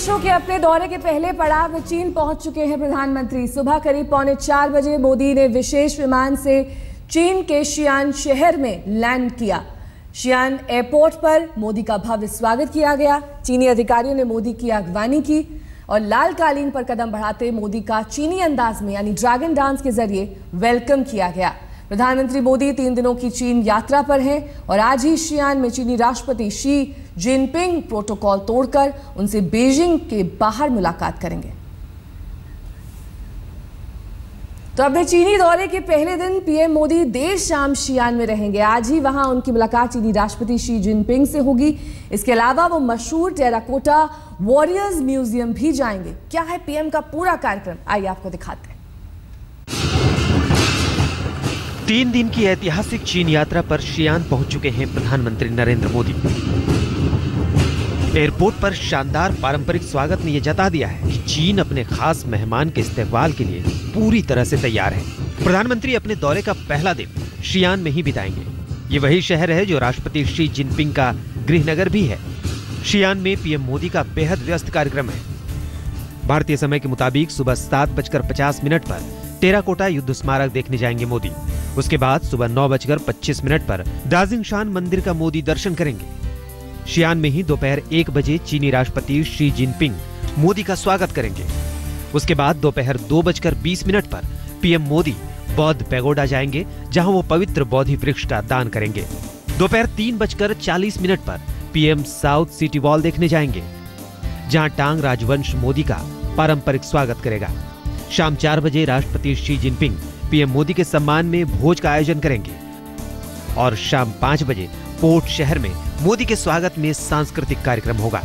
देशों के अपने दौरे के पहले पड़ाव में चीन पहुँच चुके हैं प्रधानमंत्री। सुबह करीब पौने चार बजे मोदी ने विशेष विमान से चीन के शियान शहर में लैंड किया। शियान एयरपोर्ट पर मोदी का भव्य स्वागत किया गया। चीनी अधिकारियों ने मोदी की अगवानी की और लाल कालीन पर कदम बढ़ाते मोदी का चीनी अंदाज में, यानी ड्रैगन डांस के ज़रिए, वेलकम किया गया। प्रधानमंत्री मोदी तीन दिनों की चीन यात्रा पर हैं और आज ही शियान में चीनी राष्ट्रपति शी जिनपिंग प्रोटोकॉल तोड़कर उनसे बीजिंग के बाहर मुलाकात करेंगे। तो अपने चीनी दौरे के पहले दिन पीएम मोदी देर शाम शियान में रहेंगे। आज ही वहाँ उनकी मुलाकात चीनी राष्ट्रपति शी जिनपिंग से होगी। इसके अलावा वो मशहूर टेराकोटा वॉरियर्स म्यूज़ियम भी जाएँगे। क्या है पीएम का पूरा कार्यक्रम? आइए आपको दिखाते हैं। तीन दिन की ऐतिहासिक चीन यात्रा पर शियान पहुँच चुके हैं प्रधानमंत्री नरेंद्र मोदी। एयरपोर्ट पर शानदार पारंपरिक स्वागत ने यह जता दिया है कि चीन अपने खास मेहमान के इस्तेकबाल के लिए पूरी तरह से तैयार है। प्रधानमंत्री अपने दौरे का पहला दिन शियान में ही बिताएँगे। ये वही शहर है जो राष्ट्रपति शी जिनपिंग का गृहनगर भी है। शियान में पीएम मोदी का बेहद व्यस्त कार्यक्रम है। भारतीय समय के मुताबिक सुबह सात बजकर पचास मिनट पर टेराकोटा युद्ध स्मारक देखने जाएँगे मोदी। उसके बाद सुबह नौ बजकर पच्चीस मिनट पर दाजिंग शान मंदिर का मोदी दर्शन करेंगे। शियान में ही दोपहर एक बजे चीनी राष्ट्रपति शी जिनपिंग मोदी का स्वागत करेंगे। उसके बाद दोपहर दो बजकर बीस मिनट पर पीएम मोदी बौद्ध पैगोडा जाएँगे, जहाँ वो पवित्र बौद्धि वृक्ष का दान करेंगे। दोपहर तीन बजकर चालीस मिनट पर पीएम साउथ सिटी वॉल देखने जाएँगे, जहाँ टांग राजवंश मोदी का पारंपरिक स्वागत करेगा। शाम चार बजे राष्ट्रपति शी जिनपिंग पीएम मोदी के सम्मान में भोज का आयोजन करेंगे और शाम पाँच बजे पोर्ट शहर में मोदी के स्वागत में सांस्कृतिक कार्यक्रम होगा।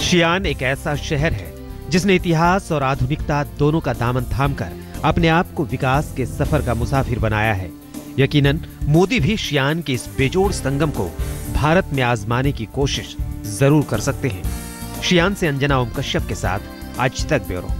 शियान एक ऐसा शहर है, जिसने इतिहास और आधुनिकता दोनों का दामन थामकर अपने आप को विकास के सफ़र का मुसाफिर बनाया है। यकीनन, मोदी भी शियान के इस बेजोड़ संगम को भारत में आजमाने की कोशिश ज़रूर कर सकते हैं। शियान से अंजना ओम कश्यप के साथ, आज तक ब्यूरो।